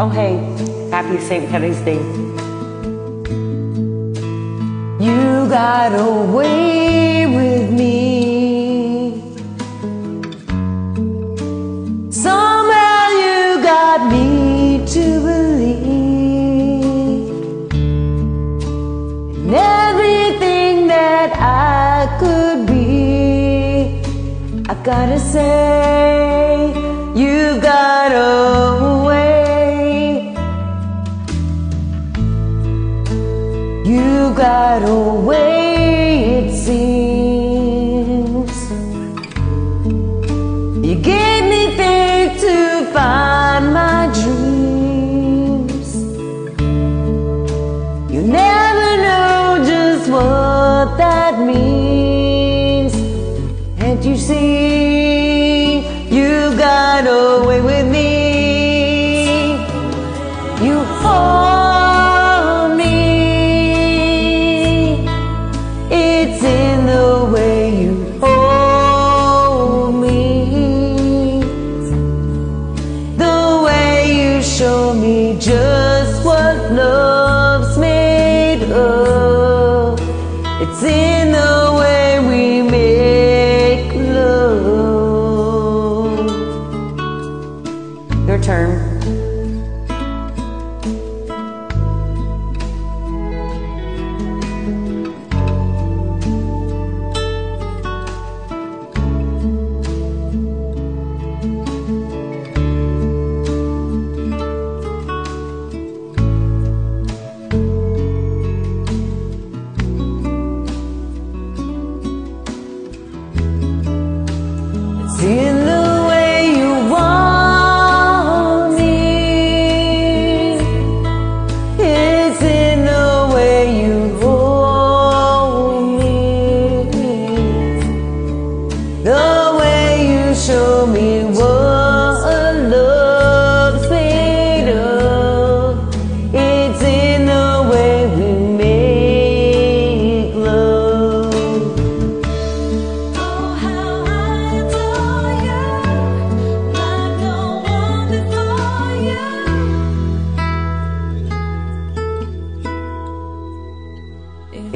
Oh, hey, happy St. Patrick's Day. You got away with me. Somehow you got me to believe in everything that I could be. I gotta say, you got away. got away. just what love's made of. It's in the way we make love. Your turn.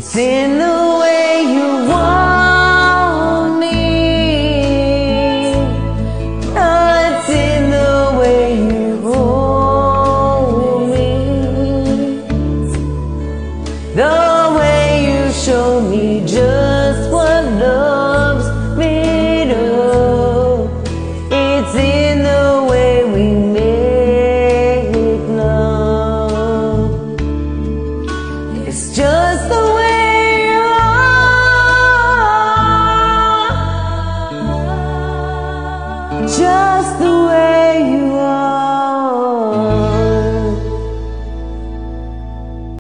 It's in the way.